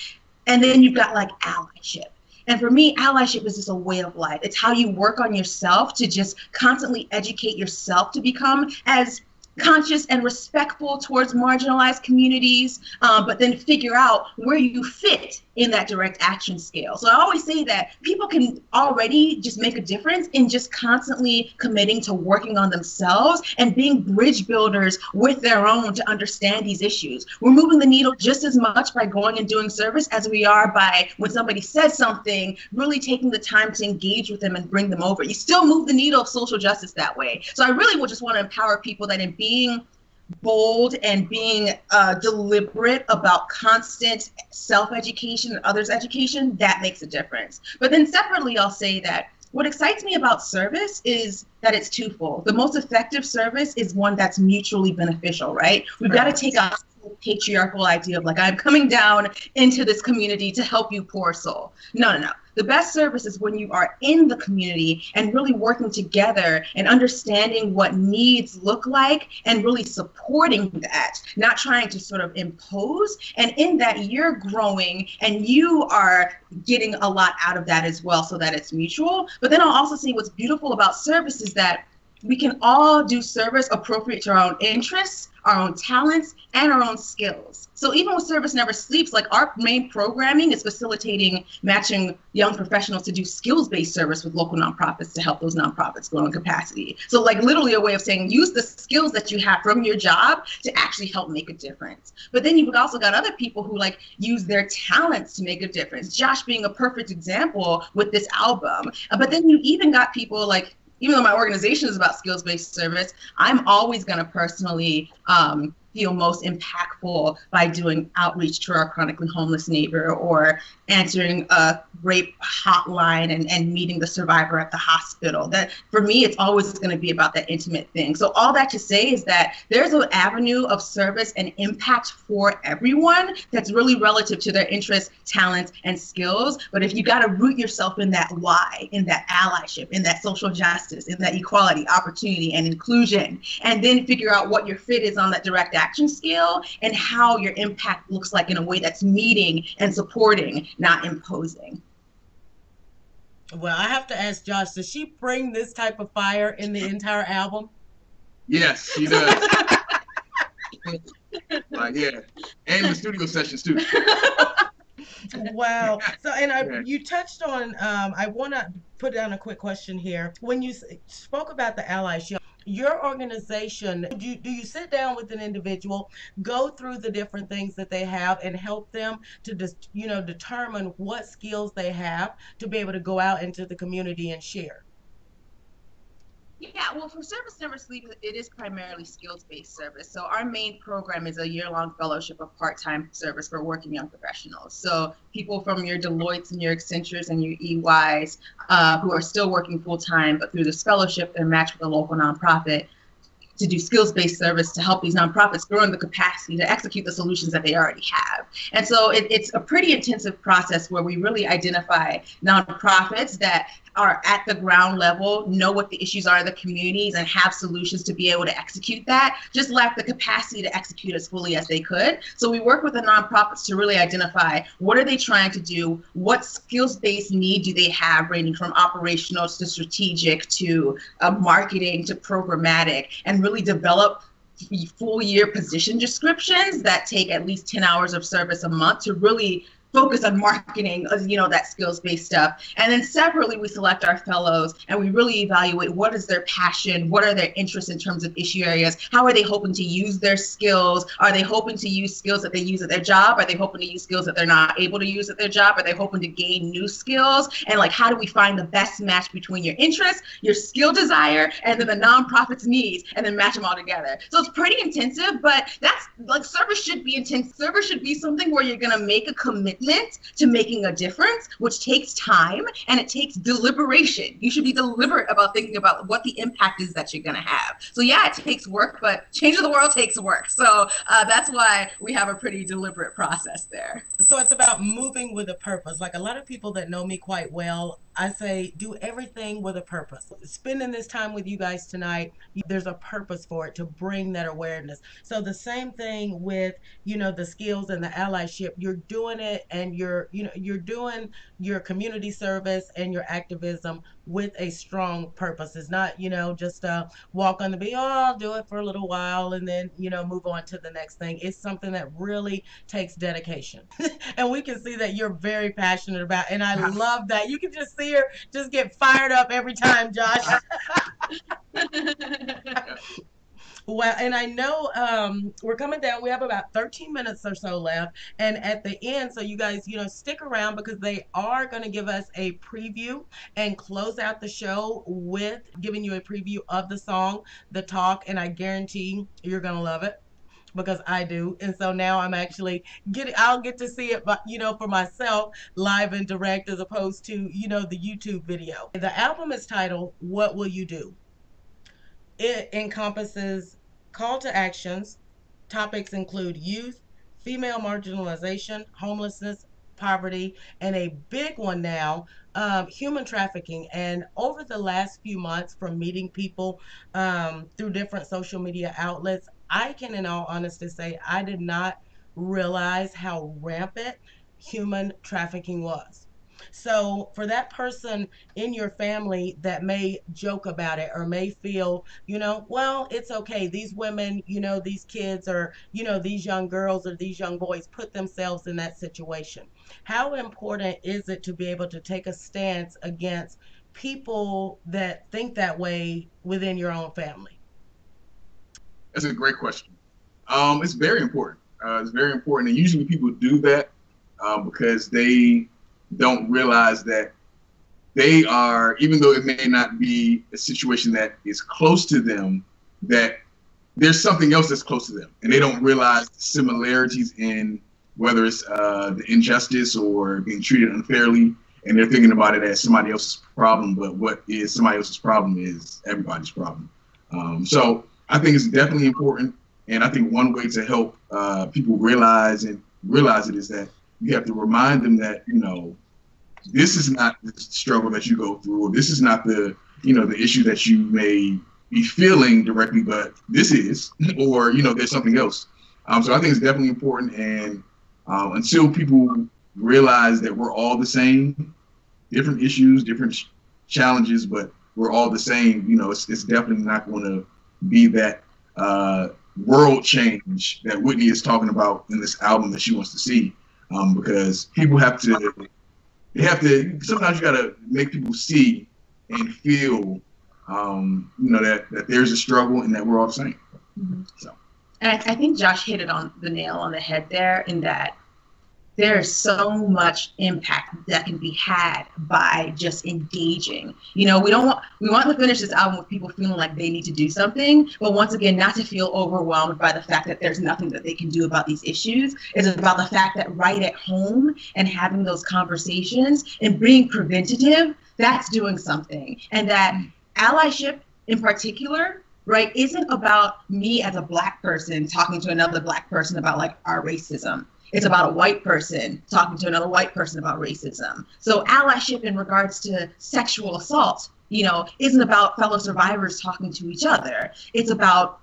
And then you've got like allyship and for me, allyship is just a way of life. It's how you work on yourself to just constantly educate yourself to become as conscious and respectful towards marginalized communities, um, but then figure out where you fit in that direct action scale. So I always say that people can already just make a difference in just constantly committing to working on themselves and being bridge builders with their own to understand these issues. We're moving the needle just as much by going and doing service as we are by when somebody says something, really taking the time to engage with them and bring them over. You still move the needle of social justice that way. So I really would just want to empower people that in being bold and being uh, deliberate about constant self-education and others education that makes a difference. But then separately i'll say that what excites me about service is that it's twofold. The most effective service is one that's mutually beneficial right? We've got to take a patriarchal idea of like i'm coming down into this community to help you poor soul. No no no the best service is when you are in the community and really working together and understanding what needs look like and really supporting that, not trying to sort of impose. And in that, you're growing and you are getting a lot out of that as well so that it's mutual. But then I'll also see what's beautiful about service is that we can all do service appropriate to our own interests, our own talents, and our own skills. So even with Service Never Sleeps, like our main programming is facilitating matching young professionals to do skills-based service with local nonprofits to help those nonprofits grow in capacity. So like literally a way of saying use the skills that you have from your job to actually help make a difference. But then you've also got other people who like use their talents to make a difference. Josh being a perfect example with this album. Uh, but then you even got people like even though my organization is about skills based service, I'm always going to personally um, feel most impactful by doing outreach to our chronically homeless neighbor or answering a rape hotline and, and meeting the survivor at the hospital. That for me, it's always going to be about that intimate thing. So all that to say is that there's an avenue of service and impact for everyone that's really relative to their interests, talents, and skills. But if you got to root yourself in that why, in that allyship, in that social justice, in that equality, opportunity, and inclusion, and then figure out what your fit is on that direct scale and how your impact looks like in a way that's meeting and supporting, not imposing. Well, I have to ask Josh, does she bring this type of fire in the entire album? Yes, she does. like yeah, and the studio sessions too. wow. So, and I, you touched on. Um, I want to put down a quick question here. When you spoke about the allyship, your organization do you, do you sit down with an individual go through the different things that they have and help them to just you know determine what skills they have to be able to go out into the community and share yeah, well, for Service Never Sleep, it is primarily skills based service. So, our main program is a year long fellowship of part time service for working young professionals. So, people from your Deloittes and your Accentures and your EYs uh, who are still working full time, but through this fellowship, they're matched with a local nonprofit to do skills-based service to help these nonprofits grow in the capacity to execute the solutions that they already have. And so it, it's a pretty intensive process where we really identify nonprofits that are at the ground level, know what the issues are in the communities, and have solutions to be able to execute that, just lack the capacity to execute as fully as they could. So we work with the nonprofits to really identify what are they trying to do, what skills-based need do they have, ranging from operational to strategic to uh, marketing to programmatic, and really develop full year position descriptions that take at least 10 hours of service a month to really focus on marketing, you know, that skills based stuff. And then separately, we select our fellows and we really evaluate what is their passion, what are their interests in terms of issue areas, how are they hoping to use their skills, are they hoping to use skills that they use at their job, are they hoping to use skills that they're not able to use at their job, are they hoping to gain new skills, and like how do we find the best match between your interests, your skill desire, and then the nonprofit's needs, and then match them all together. So it's pretty intensive, but that's like service should be intense. Service should be something where you're gonna make a commitment to making a difference, which takes time and it takes deliberation. You should be deliberate about thinking about what the impact is that you're going to have. So, yeah, it takes work, but change of the world takes work. So, uh, that's why we have a pretty deliberate process there. So, it's about moving with a purpose. Like a lot of people that know me quite well, I say do everything with a purpose. Spending this time with you guys tonight, there's a purpose for it to bring that awareness. So the same thing with, you know, the skills and the allyship, you're doing it and you're, you know, you're doing your community service and your activism with a strong purpose. It's not, you know, just a walk on the beat, oh, I'll do it for a little while and then, you know, move on to the next thing. It's something that really takes dedication. and we can see that you're very passionate about and I love that. You can just see her just get fired up every time, Josh. Uh-huh. Well, and I know um, we're coming down. We have about 13 minutes or so left. And at the end, so you guys, you know, stick around because they are going to give us a preview and close out the show with giving you a preview of the song, The Talk. And I guarantee you're going to love it because I do. And so now I'm actually getting, I'll get to see it, but you know, for myself live and direct as opposed to, you know, the YouTube video. The album is titled, What Will You Do? It encompasses call to actions. Topics include youth, female marginalization, homelessness, poverty, and a big one now, um, human trafficking. And over the last few months, from meeting people um, through different social media outlets, I can, in all honesty, say I did not realize how rampant human trafficking was. So for that person in your family that may joke about it or may feel, you know, well, it's okay. These women, you know, these kids or, you know, these young girls or these young boys put themselves in that situation. How important is it to be able to take a stance against people that think that way within your own family? That's a great question. Um, it's very important. Uh, it's very important, and usually people do that um, because they don't realize that they are, even though it may not be a situation that is close to them, that there's something else that's close to them, and they don't realize the similarities in whether it's uh, the injustice or being treated unfairly, and they're thinking about it as somebody else's problem. But what is somebody else's problem is everybody's problem. Um, so I think it's definitely important, and I think one way to help uh, people realize and realize it is that you have to remind them that you know this is not the struggle that you go through, this is not the you know the issue that you may be feeling directly, but this is, or you know, there's something else. Um, so I think it's definitely important, and um, until people realize that we're all the same, different issues, different ch- challenges, but we're all the same. You know, it's, it's definitely not going to be that uh, world change that Whitney is talking about in this album that she wants to see, um, because people have to you have to sometimes you got to make people see and feel um, you know that that there's a struggle and that we're all the same mm-hmm. so and I, I, think josh hit it on the nail on the head there in that there's so much impact that can be had by just engaging. You know, we don't want we want to finish this album with people feeling like they need to do something, but once again, not to feel overwhelmed by the fact that there's nothing that they can do about these issues. It's about the fact that right at home and having those conversations and being preventative, that's doing something. And that allyship in particular right isn't about me as a black person talking to another black person about like our racism it's about a white person talking to another white person about racism. So allyship in regards to sexual assault, you know, isn't about fellow survivors talking to each other. It's about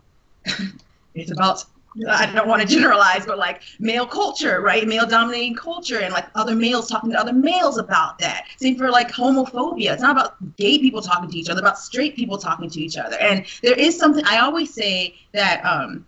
it's about I don't want to generalize, but like male culture, right? Male dominating culture and like other males talking to other males about that. Same for like homophobia. It's not about gay people talking to each other, about straight people talking to each other. And there is something I always say that um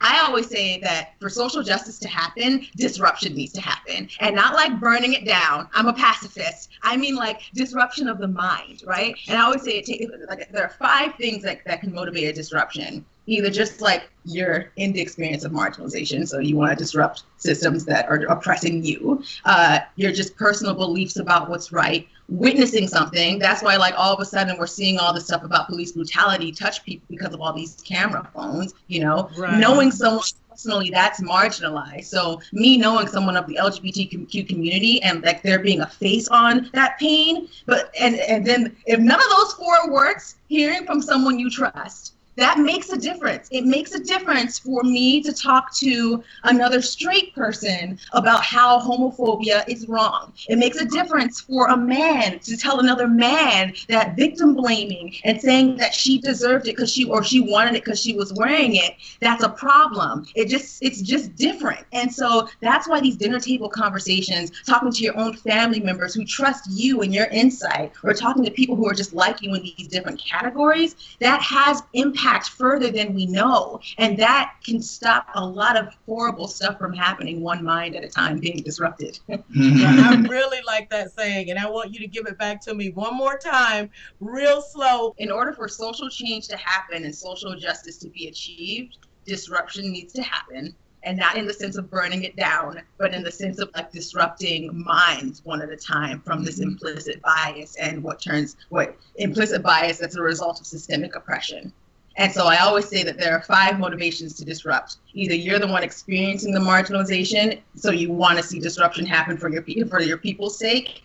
I always say that for social justice to happen, disruption needs to happen. And not like burning it down. I'm a pacifist. I mean like disruption of the mind, right? And I always say it takes like there are five things that, that can motivate a disruption. Either just like you're in the experience of marginalization, so you want to disrupt systems that are oppressing you. Uh, your just personal beliefs about what's right, witnessing something. That's why, like, all of a sudden we're seeing all this stuff about police brutality touch people because of all these camera phones, you know, right. knowing someone personally that's marginalized. So me knowing someone of the LGBTQ community and like there being a face on that pain, but and and then if none of those four works, hearing from someone you trust that makes a difference. It makes a difference for me to talk to another straight person about how homophobia is wrong. It makes a difference for a man to tell another man that victim blaming and saying that she deserved it because she or she wanted it because she was wearing it, that's a problem. It just it's just different. And so that's why these dinner table conversations, talking to your own family members who trust you and your insight, or talking to people who are just like you in these different categories, that has impact impact further than we know. And that can stop a lot of horrible stuff from happening, one mind at a time being disrupted. I really like that saying, and I want you to give it back to me one more time, real slow. In order for social change to happen and social justice to be achieved, disruption needs to happen and not in the sense of burning it down, but in the sense of like disrupting minds one at a time from this mm-hmm. implicit bias and what turns what implicit bias as a result of systemic oppression. And so I always say that there are five motivations to disrupt. Either you're the one experiencing the marginalization, so you want to see disruption happen for your for your people's sake.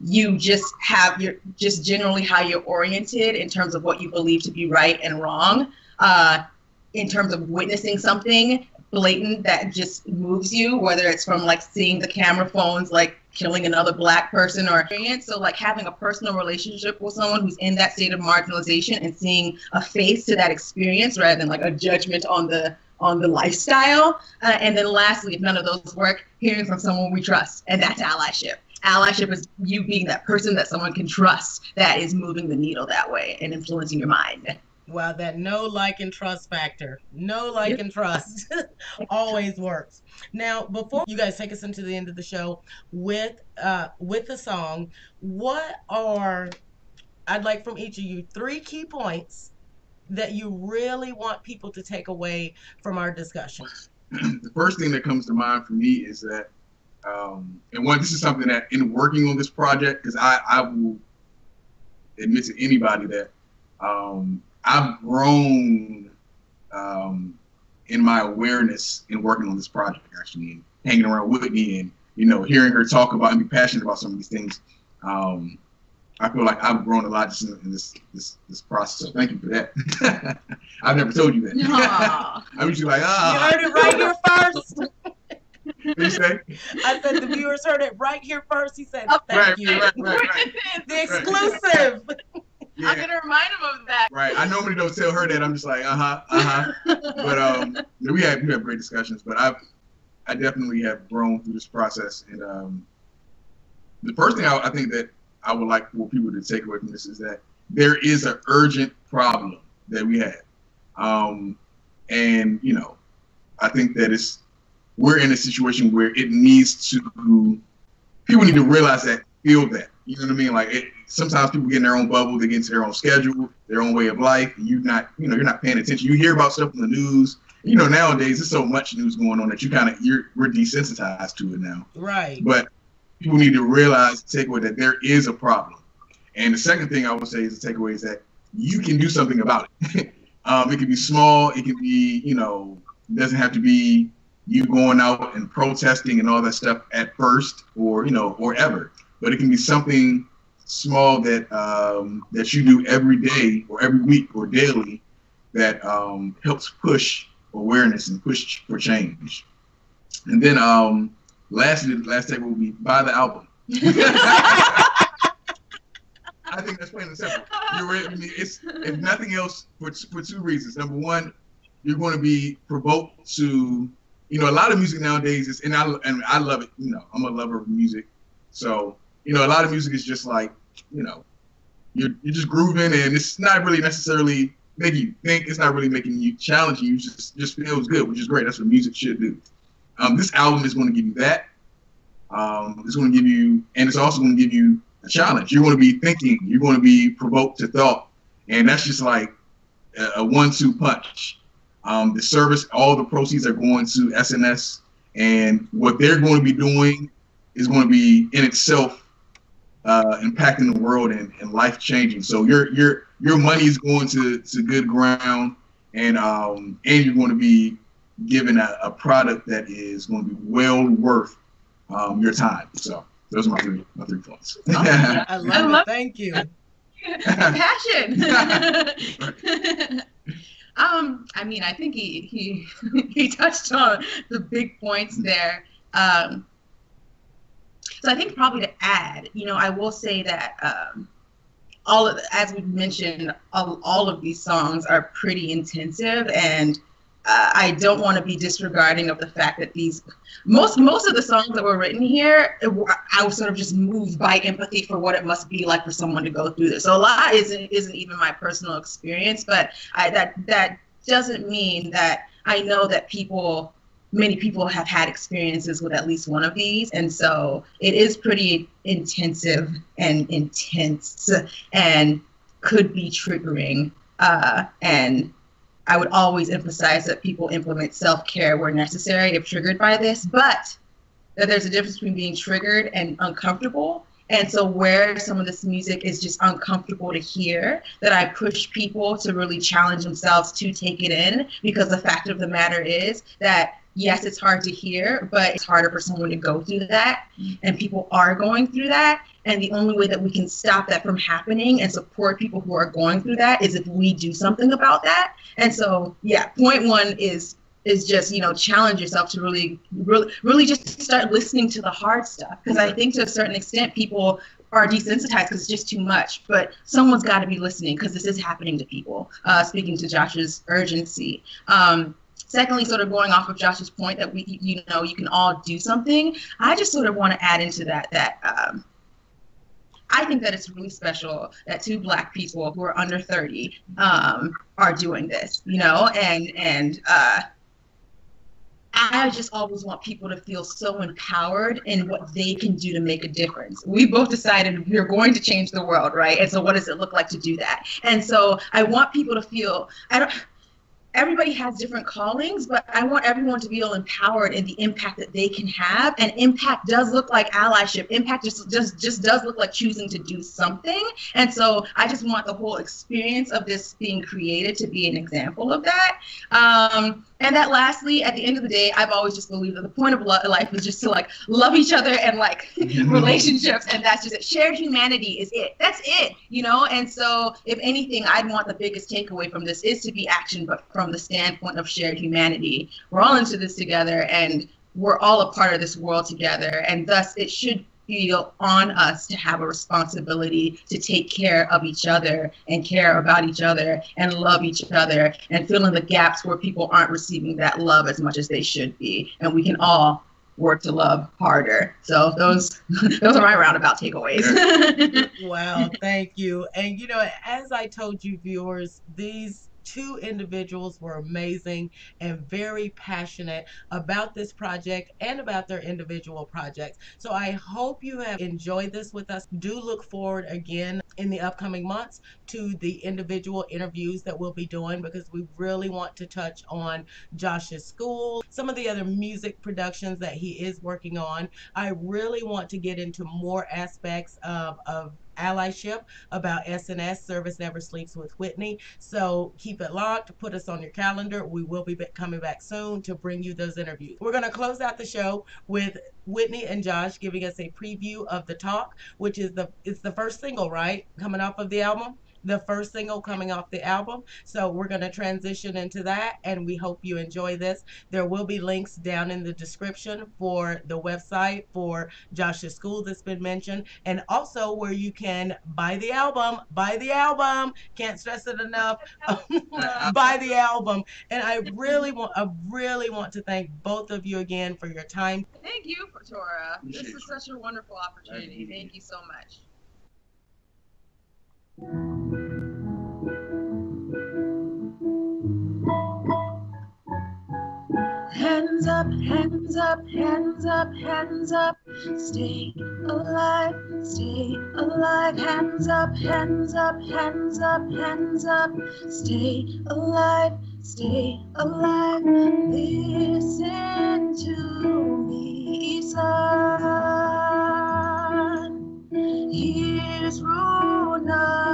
You just have your just generally how you're oriented in terms of what you believe to be right and wrong. Uh, in terms of witnessing something blatant that just moves you, whether it's from like seeing the camera phones like killing another black person or. So like having a personal relationship with someone who's in that state of marginalization and seeing a face to that experience rather than like a judgment on the on the lifestyle. Uh, and then lastly, if none of those work, hearing from someone we trust, and that's allyship. Allyship is you being that person that someone can trust that is moving the needle that way and influencing your mind. Well, that no like and trust factor. No like yep. and trust always works. Now, before you guys take us into the end of the show with uh with the song, what are I'd like from each of you three key points that you really want people to take away from our discussion. the first thing that comes to mind for me is that um, and one, this is something that in working on this project, because I, I will admit to anybody that um, I've grown um, in my awareness in working on this project, actually, and hanging around Whitney and you know hearing her talk about and be passionate about some of these things. Um, I feel like I've grown a lot just in, in this this this process. So thank you for that. I've never told you that. I'm usually like, ah. You heard it right here first. you say? I said the viewers heard it right here first. He said, "Thank right, you." Right, right, right, the exclusive. Yeah. I'm gonna remind him of that. Right. I normally don't tell her that. I'm just like, uh huh, uh huh. but um, we have we have great discussions. But I've I definitely have grown through this process. And um, the first thing I, I think that I would like for people to take away from this is that there is an urgent problem that we have. Um, and you know, I think that it's we're in a situation where it needs to people need to realize that, feel that. You know what I mean? Like it, sometimes people get in their own bubble, they get into their own schedule, their own way of life. And you not, you know, you're not paying attention. You hear about stuff in the news. You know, nowadays there's so much news going on that you kind of you're we're desensitized to it now. Right. But people need to realize, take away that there is a problem. And the second thing I would say is the takeaway is that you can do something about it. um, it can be small. It can be, you know, doesn't have to be you going out and protesting and all that stuff at first or you know or ever but it can be something small that um, that you do every day or every week or daily that um, helps push awareness and push for change. And then um, lastly, the last take will be buy the album. I think that's plain and simple. You're I mean, it's if nothing else for for two reasons. Number one, you're going to be provoked to, you know, a lot of music nowadays is, and I and I love it. You know, I'm a lover of music, so you know, a lot of music is just like, you know, you're you're just grooving and it's not really necessarily making you think. It's not really making you challenging you. Just just feels good, which is great. That's what music should do. Um, this album is going to give you that. Um, it's going to give you, and it's also going to give you a challenge. You're going to be thinking. You're going to be provoked to thought, and that's just like a, a one-two punch. Um, the service, all the proceeds are going to SNS, and what they're going to be doing is going to be in itself uh, impacting the world and, and life changing. So your your your money is going to, to good ground, and um, and you're going to be given a, a product that is going to be well worth um, your time. So those are my three my three points. I love, I love it. Thank you. Passion. um, I mean, I think he he he touched on the big points there. Um, so I think probably to add, you know, I will say that um, all of, as we've mentioned, all, all of these songs are pretty intensive and uh, I don't want to be disregarding of the fact that these most most of the songs that were written here, it, I was sort of just moved by empathy for what it must be like for someone to go through this. So a lot isn't isn't even my personal experience, but I, that that doesn't mean that I know that people many people have had experiences with at least one of these and so it is pretty intensive and intense and could be triggering uh, and I would always emphasize that people implement self care where necessary if triggered by this, but that there's a difference between being triggered and uncomfortable. And so, where some of this music is just uncomfortable to hear, that I push people to really challenge themselves to take it in because the fact of the matter is that yes, it's hard to hear, but it's harder for someone to go through that. And people are going through that. And the only way that we can stop that from happening and support people who are going through that is if we do something about that. And so, yeah, point one is is just you know challenge yourself to really really really just start listening to the hard stuff because i think to a certain extent people are desensitized because it's just too much but someone's got to be listening because this is happening to people uh, speaking to josh's urgency um, secondly sort of going off of josh's point that we you know you can all do something i just sort of want to add into that that um, I think that it's really special that two black people who are under 30 um, are doing this, you know, and and uh, I just always want people to feel so empowered in what they can do to make a difference. We both decided we're going to change the world, right? And so, what does it look like to do that? And so, I want people to feel I don't everybody has different callings, but I want everyone to feel empowered in the impact that they can have. And impact does look like allyship. Impact just just just does look like choosing to do something. And so I just want the whole experience of this being created to be an example of that. Um, and that lastly, at the end of the day, I've always just believed that the point of life is just to like love each other and like mm-hmm. relationships. And that's just it. Shared humanity is it. That's it, you know? And so if anything, I'd want the biggest takeaway from this is to be action, but from the standpoint of shared humanity. We're all into this together and we're all a part of this world together. And thus it should feel on us to have a responsibility to take care of each other and care about each other and love each other and fill in the gaps where people aren't receiving that love as much as they should be. And we can all work to love harder. So those those are my roundabout takeaways. wow, thank you. And you know, as I told you viewers, these two individuals were amazing and very passionate about this project and about their individual projects. So I hope you have enjoyed this with us. Do look forward again in the upcoming months to the individual interviews that we'll be doing because we really want to touch on Josh's school, some of the other music productions that he is working on. I really want to get into more aspects of, of allyship about SNS Service Never Sleeps with Whitney. So keep it locked, put us on your calendar. We will be coming back soon to bring you those interviews. We're going to close out the show with Whitney and Josh giving us a preview of the talk, which is the it's the first single, right? Coming off of the album the first single coming off the album. So we're going to transition into that and we hope you enjoy this. There will be links down in the description for the website for Josh's school that's been mentioned and also where you can buy the album. Buy the album. Can't stress it enough. buy the album. And I really want I really want to thank both of you again for your time. Thank you, Tora. This is such a wonderful opportunity. Thank you so much. Hands up, hands up, hands up, hands up. Stay alive, stay alive. Hands up, hands up, hands up, hands up. Stay alive, stay alive. Listen to me, son. Here's Rona.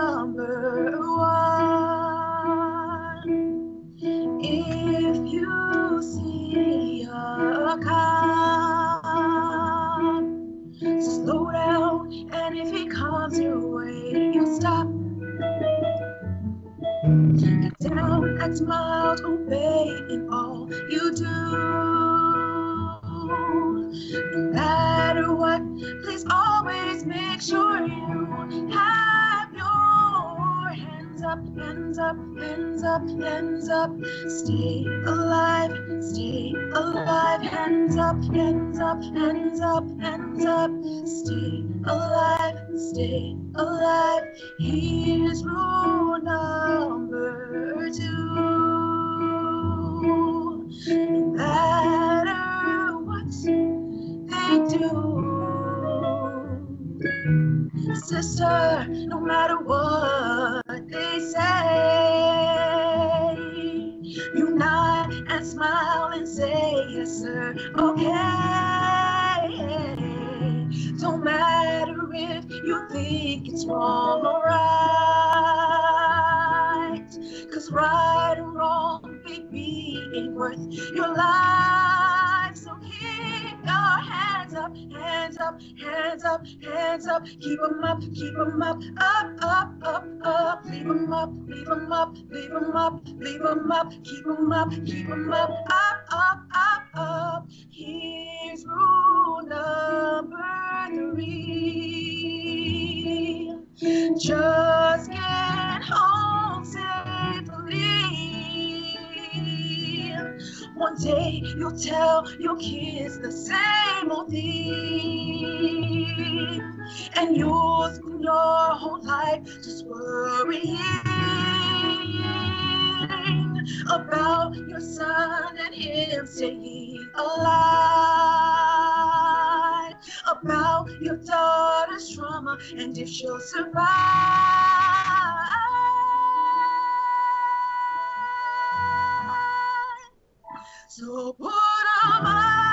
Hands up, hands up, hands up. Stay alive, stay alive. Hands up, hands up, hands up, hands up. Stay alive, stay alive. Here's rule number two. No matter what they do. Sister, no matter what and say yes, sir. Okay. Don't matter if you think it's wrong or right. Cause right or wrong, baby, ain't worth your life. Hands up, hands up, hands up, hands up. Keep them up, keep them up, up, up, up, up. Leave them up, leave them up, leave them up, leave them up. Keep them up, keep them up, up, up, up, up. Here's rule number three. Just get home safely. One day you'll tell your kids the same old thing. And you'll spend your whole life just worrying about your son and him staying alive. About your daughter's trauma and if she'll survive. So put 'em